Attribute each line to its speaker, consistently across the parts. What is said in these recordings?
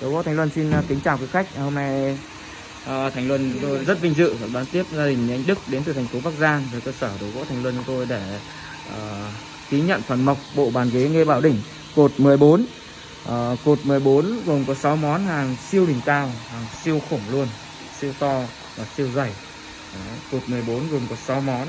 Speaker 1: Đồ gỗ Thành Luân xin à, kính chào quý khách. Hôm nay uh, Thành Luân chúng tôi rất vinh dự đón tiếp gia đình anh Đức đến từ thành phố Bắc Giang về cơ sở đồ gỗ Thành Luân chúng tôi để uh, ký nhận phần mộc bộ bàn ghế nghe Bảo Đỉnh cột 14. Uh, cột 14 gồm có 6 món hàng siêu đỉnh cao, hàng siêu khủng luôn, siêu to và siêu dày. Đấy, cột 14 gồm có 6 món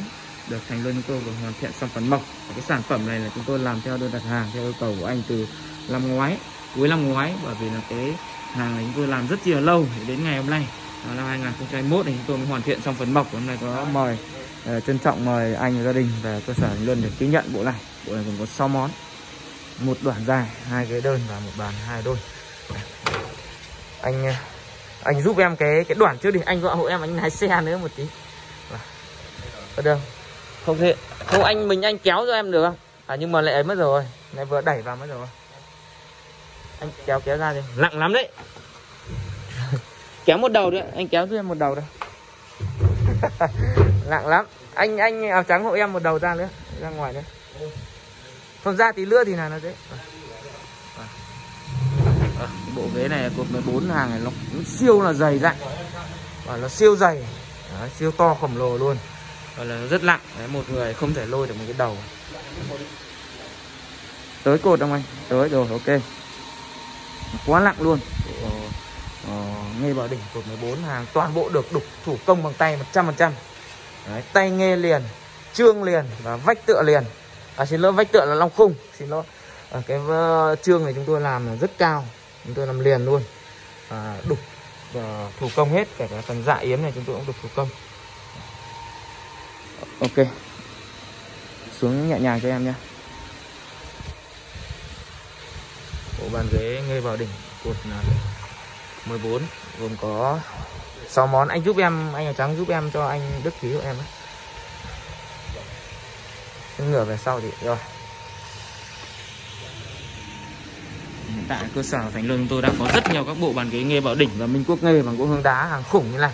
Speaker 1: được Thành Luân chúng tôi vừa hoàn thiện xong phần mộc. Cái sản phẩm này là chúng tôi làm theo đơn đặt hàng theo yêu cầu của anh từ năm ngoái cuối năm ngoái bởi vì là cái hàng này chúng tôi làm rất là lâu đến ngày hôm nay năm 2021 thì chúng tôi mới hoàn thiện xong phần bọc hôm nay có mời uh, trân trọng mời anh và gia đình về cơ sở luôn Luân để ký nhận bộ này. Bộ này gồm có 6 món một đoạn dài hai ghế đơn và một bàn hai đôi. Anh ờ, anh giúp em cái cái đoạn trước đi. Anh gọi hộ em anh lái xe nữa một tí. Vâng. Có được không? Thể không anh mình anh kéo cho em được không? À nhưng mà lại ấy mất rồi. Lại vừa đẩy vào mất rồi anh kéo kéo ra đi. Nặng lắm đấy. Kéo một đầu nữa anh kéo cho em một đầu đây. Nặng lắm. Anh anh áo trắng hộ em một đầu ra nữa. Ra ngoài nữa không ra tí nữa thì là nó dễ. À, bộ ghế này cột 14 hàng này nó, nó siêu là dày dặn và nó siêu dày. Đấy, siêu to khổng lồ luôn. Và là rất nặng. Đấy, một người không thể lôi được một cái đầu. Tới cột không anh? Tới rồi ok quá nặng luôn. Ờ, ờ, nghe bảo đỉnh cột 14 hàng toàn bộ được đục thủ công bằng tay 100% Đấy, tay nghe liền trương liền và vách tựa liền. À xin lỗi vách tựa là long khung. Xin lỗi. Ở cái uh, trương này chúng tôi làm là rất cao. Chúng tôi làm liền luôn. À, đục và thủ công hết kể cả phần dạ yếm này chúng tôi cũng đục thủ công. Ok. Xuống nhẹ nhàng cho em nhé bộ bàn ghế nghe vào đỉnh cột à, 14 gồm có 6 món. Anh giúp em, anh ở trắng giúp em cho anh Đức ký của em ấy. ngửa về sau thì rồi. Hiện tại cơ sở Thành Lương tôi đang có rất nhiều các bộ bàn ghế nghe bảo đỉnh và Minh Quốc nghe bằng gỗ hương đá, hàng khủng như này.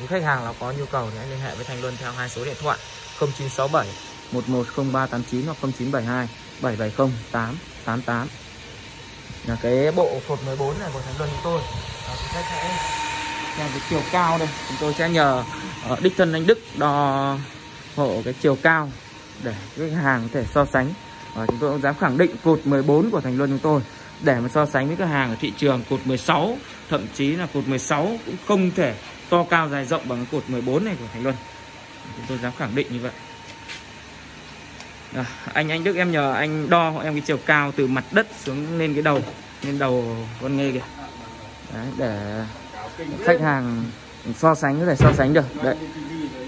Speaker 1: Quý khách hàng nào có nhu cầu thì hãy liên hệ với Thành Luân theo hai số điện thoại 0967 110389 hoặc 0972 770 888 là cái bộ cột 14 này của Thành Luân chúng tôi. À, chúng ta sẽ xem cái chiều cao đây. Chúng tôi sẽ nhờ uh, đích thân anh Đức đo hộ cái chiều cao để cái hàng có thể so sánh. Và chúng tôi cũng dám khẳng định cột 14 của Thành Luân chúng tôi để mà so sánh với các hàng ở thị trường cột 16 thậm chí là cột 16 cũng không thể to cao dài rộng bằng cột 14 này của Thành Luân. Chúng tôi dám khẳng định như vậy. Ờ, anh anh Đức em nhờ anh đo hộ em cái chiều cao từ mặt đất xuống lên cái đầu lên đầu con nghê kìa. Đấy, để khách hàng so sánh có thể so sánh được. Đấy.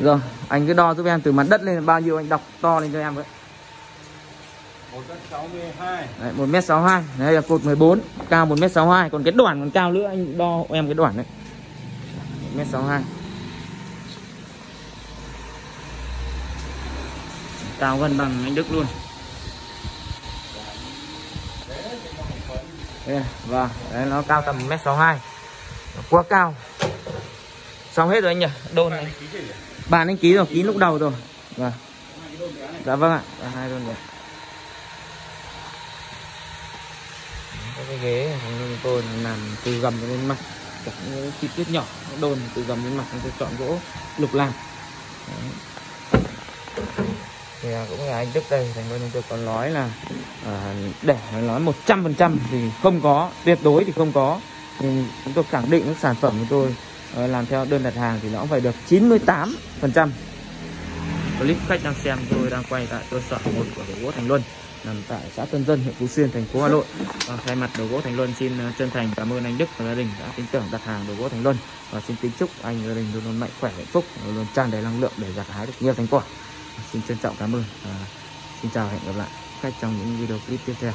Speaker 1: Rồi anh cứ đo giúp em từ mặt đất lên bao nhiêu anh đọc to lên cho em với. Đấy, 1m62 Đây là cột 14 Cao 1m62 Còn cái đoạn còn cao nữa Anh đo em cái đoạn đấy. 1m62 Cao gần bằng anh Đức luôn. Đây, vâng, và Đấy, Nó cao tầm 1m62 Quá cao. Xong hết rồi anh nhỉ? Đôn này. Bàn anh ký rồi Ký lúc đầu rồi. Vâng. Dạ vâng ạ. Dạ, hai đôn rồi. Cái ghế chúng tôi làm từ gầm lên mặt. Cả những chi tiết nhỏ. Đôn từ gầm lên mặt chúng tôi chọn gỗ lục làm thì à, cũng là anh Đức đây thành chúng tôi còn nói là à, để nói một trăm phần trăm thì không có tuyệt đối thì không có nhưng chúng tôi khẳng định các sản phẩm của tôi à, làm theo đơn đặt hàng thì nó cũng phải được 98 phần trăm clip khách đang xem tôi đang quay tại cơ sở một của gỗ Thành Luân nằm tại xã Tân Dân, huyện Phú Xuyên, thành phố Hà Nội. Và thay mặt đồ gỗ Thành Luân xin ờ, chân thành cảm ơn anh Đức và gia đình đã tin tưởng đặt hàng đồ gỗ Thành Luân và xin kính chúc anh gia đình luôn luôn mạnh khỏe hạnh phúc, luôn luôn tràn đầy năng lượng để gặt hái được nhiều thành quả. Xin trân trọng cảm ơn. và xin chào hẹn gặp lại khách trong những video clip tiếp theo.